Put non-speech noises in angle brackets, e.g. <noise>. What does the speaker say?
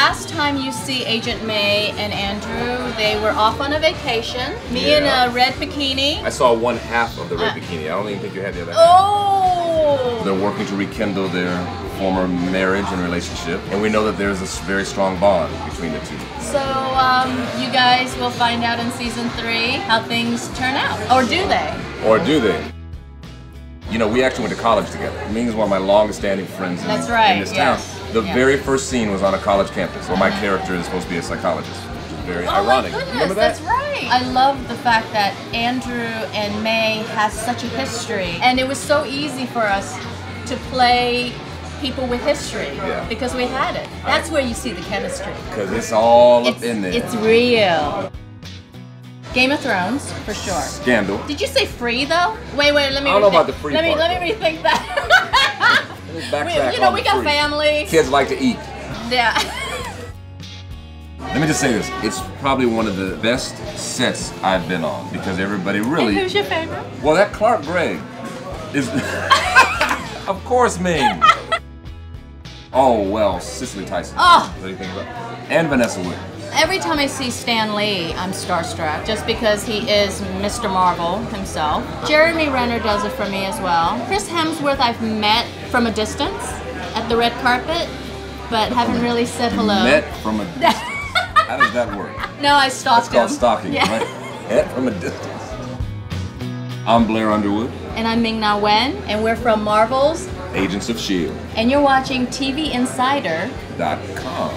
time you see Agent May and Andrew, they were off on a vacation. Me Yeah. in a red bikini. I saw one half of the red Uh, bikini. I don't even think you had the other half. Oh! They're working to rekindle their former marriage and relationship, and we know that there's a very strong bond between the two. So, um, you guys will find out in season three how things turn out. Or do they? Or do they? You know, we actually went to college together. Ming is one of my longest standing friends in, That's right, in this yes, town. The yes. very first scene was on a college campus where my character is supposed to be a psychologist, which is very Oh ironic. my goodness, Remember that? that's right. I love the fact that Andrew and May has such a history, and it was so easy for us to play people with history Yeah. because we had it. That's where you see the chemistry. Because it's all It's, up in there. it's real. Game of Thrones, for sure. Scandal. Did you say free though? Wait, wait. Let me. I don't know about the free Let me part, let me rethink that. <laughs> Me We- you know, we got free. family. Kids like to eat. Yeah. Let me just say this. It's probably one of the best sets I've been on because everybody really. And who's your favorite? Well, that Clark Gregg is. <laughs> of course, Ming. <laughs> Oh, well, Cicely Tyson. Oh. What do you think about And Vanessa Williams. Every time I see Stan Lee, I'm starstruck just because he is Mr. Marvel himself. Jeremy Renner does it for me as well. Chris Hemsworth, I've met from a distance at the red carpet, but haven't really said hello. Met from a <laughs> distance. How does that work? no, I That's stalked called him. stalking, Yeah. right? Met from a distance. I'm Blair Underwood, And I'm Ming Na Wen, and we're from Marvels, Agents of S.H.I.E.L.D. and you're watching TV Insider. dot com.